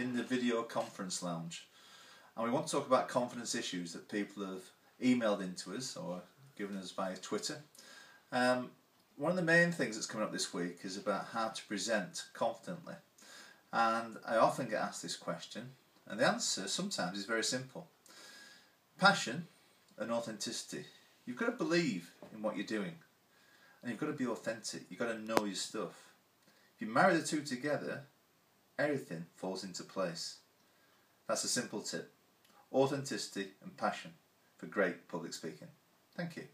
in the video conference lounge. And we want to talk about confidence issues that people have emailed into us or given us via Twitter. Um, one of the main things that's coming up this week is about how to present confidently. And I often get asked this question, and the answer sometimes is very simple passion and authenticity. You've got to believe in what you're doing, and you've got to be authentic. You've got to know your stuff. If you marry the two together, everything falls into place. That's a simple tip authenticity and passion for great public speaking. Thank you.